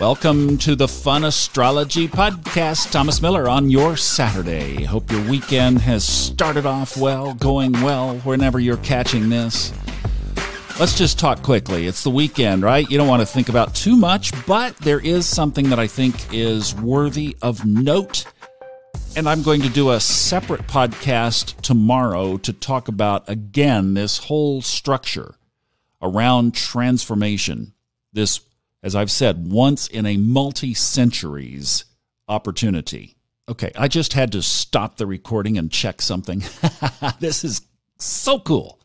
Welcome to the Fun Astrology Podcast. Thomas Miller on your Saturday. Hope your weekend has started off well, going well, whenever you're catching this. Let's just talk quickly. It's the weekend, right? You don't want to think about too much, but there is something that I think is worthy of note. And I'm going to do a separate podcast tomorrow to talk about, again, this whole structure around transformation. This as I've said, once in a multi centuries opportunity. Okay, I just had to stop the recording and check something. this is so cool.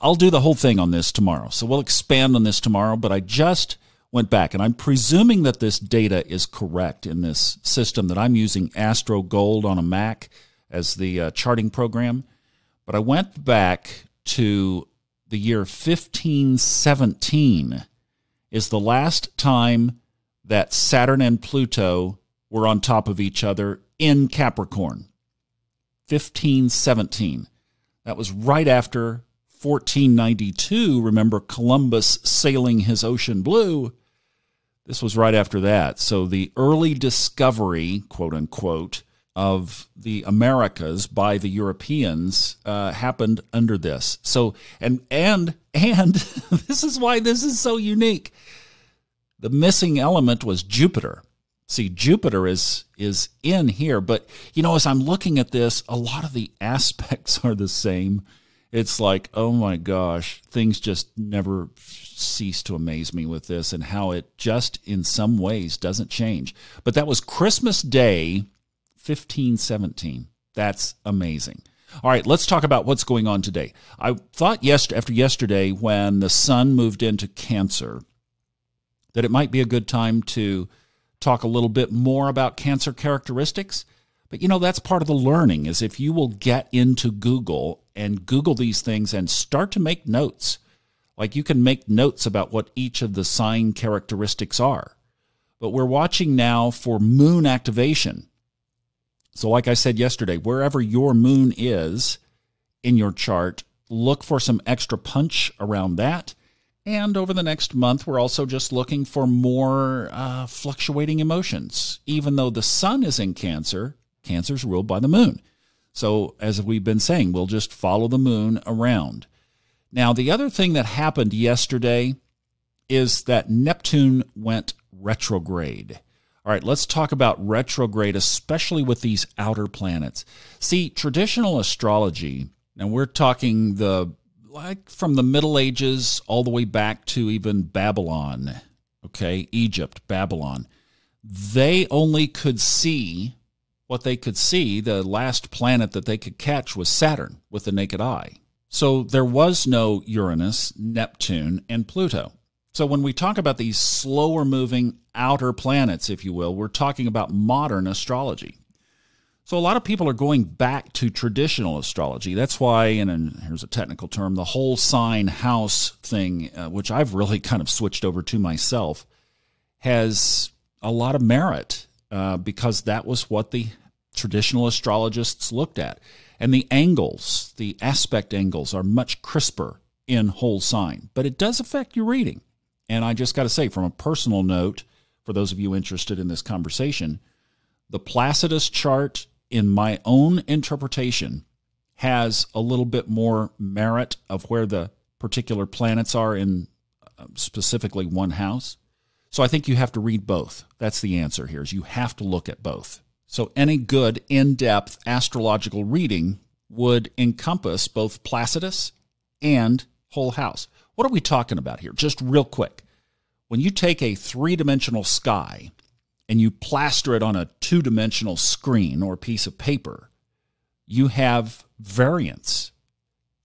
I'll do the whole thing on this tomorrow. So we'll expand on this tomorrow, but I just went back and I'm presuming that this data is correct in this system that I'm using Astro Gold on a Mac as the uh, charting program. But I went back to the year 1517 is the last time that Saturn and Pluto were on top of each other in Capricorn. 1517. That was right after 1492. Remember Columbus sailing his ocean blue? This was right after that. So the early discovery, quote unquote, of the Americas by the Europeans uh, happened under this. So and and and this is why this is so unique. The missing element was Jupiter. See, Jupiter is is in here, but you know, as I'm looking at this, a lot of the aspects are the same. It's like, oh my gosh, things just never cease to amaze me with this and how it just in some ways doesn't change. But that was Christmas Day 1517. That's amazing. All right, let's talk about what's going on today. I thought yes, after yesterday, when the sun moved into Cancer, that it might be a good time to talk a little bit more about Cancer characteristics. But you know, that's part of the learning is if you will get into Google and Google these things and start to make notes. Like you can make notes about what each of the sign characteristics are. But we're watching now for moon activation. So, like I said yesterday, wherever your moon is in your chart, look for some extra punch around that. And over the next month, we're also just looking for more uh, fluctuating emotions. Even though the sun is in Cancer, Cancer's ruled by the moon. So, as we've been saying, we'll just follow the moon around. Now, the other thing that happened yesterday is that Neptune went retrograde. All right, let's talk about retrograde, especially with these outer planets. See, traditional astrology, and we're talking the like from the Middle Ages all the way back to even Babylon, okay, Egypt, Babylon. They only could see what they could see. The last planet that they could catch was Saturn with the naked eye. So there was no Uranus, Neptune, and Pluto. So when we talk about these slower moving outer planets, if you will, we're talking about modern astrology. So a lot of people are going back to traditional astrology. That's why, and here's a technical term, the whole sign house thing, uh, which I've really kind of switched over to myself, has a lot of merit uh, because that was what the traditional astrologists looked at. And the angles, the aspect angles, are much crisper in whole sign, but it does affect your reading. And I just got to say, from a personal note, for those of you interested in this conversation, the Placidus chart, in my own interpretation, has a little bit more merit of where the particular planets are in uh, specifically one house. So I think you have to read both. That's the answer here is you have to look at both. So any good in-depth astrological reading would encompass both Placidus and whole house. What are we talking about here? Just real quick. When you take a three dimensional sky and you plaster it on a two dimensional screen or piece of paper, you have variance.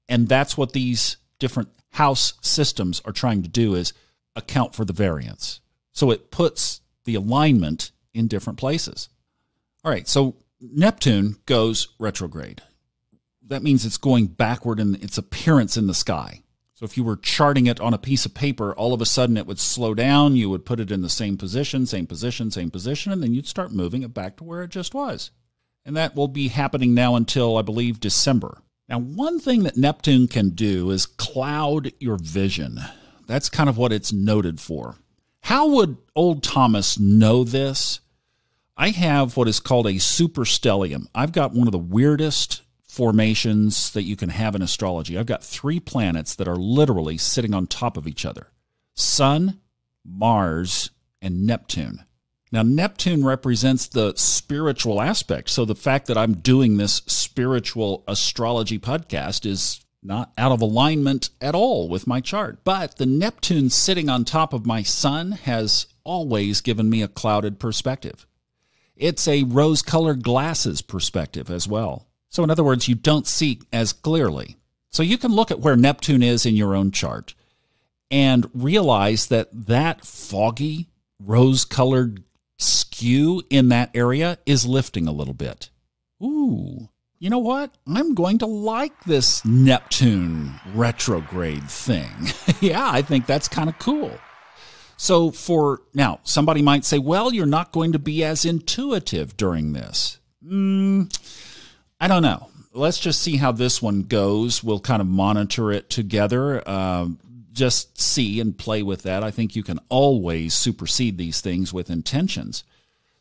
And that's what these different house systems are trying to do is account for the variance. So it puts the alignment in different places. All right, so Neptune goes retrograde. That means it's going backward in its appearance in the sky. So if you were charting it on a piece of paper, all of a sudden it would slow down. You would put it in the same position, same position, same position, and then you'd start moving it back to where it just was. And that will be happening now until, I believe, December. Now, one thing that Neptune can do is cloud your vision. That's kind of what it's noted for. How would old Thomas know this? I have what is called a superstellium. I've got one of the weirdest formations that you can have in astrology. I've got three planets that are literally sitting on top of each other Sun, Mars, and Neptune. Now, Neptune represents the spiritual aspect. So the fact that I'm doing this spiritual astrology podcast is not out of alignment at all with my chart. But the Neptune sitting on top of my sun has always given me a clouded perspective. It's a rose colored glasses perspective as well. So, in other words, you don't see as clearly. So, you can look at where Neptune is in your own chart and realize that that foggy, rose colored skew in that area is lifting a little bit. Ooh, you know what? I'm going to like this Neptune retrograde thing. yeah, I think that's kind of cool. So, for now, somebody might say, well, you're not going to be as intuitive during this. Mm, I don't know. Let's just see how this one goes. We'll kind of monitor it together. Uh, just see and play with that. I think you can always supersede these things with intentions.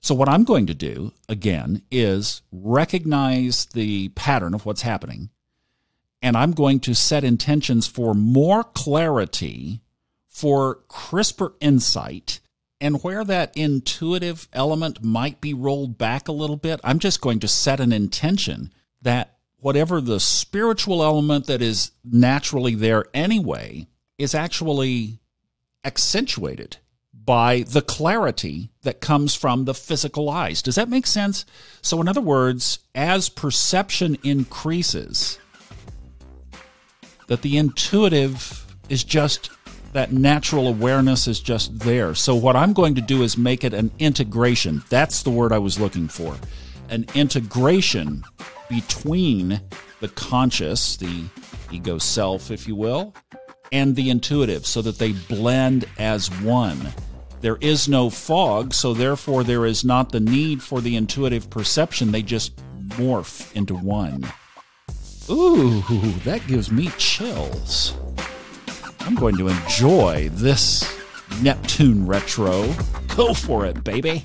So, what I'm going to do, again, is recognize the pattern of what's happening, and I'm going to set intentions for more clarity, for crisper insight, and where that intuitive element might be rolled back a little bit, I'm just going to set an intention that whatever the spiritual element that is naturally there anyway is actually accentuated by the clarity that comes from the physical eyes. Does that make sense? So, in other words, as perception increases, that the intuitive is just that natural awareness is just there. So, what I'm going to do is make it an integration. That's the word I was looking for. An integration between the conscious, the ego self, if you will, and the intuitive so that they blend as one. There is no fog, so therefore there is not the need for the intuitive perception. They just morph into one. Ooh, that gives me chills. I'm going to enjoy this Neptune retro. Go for it, baby.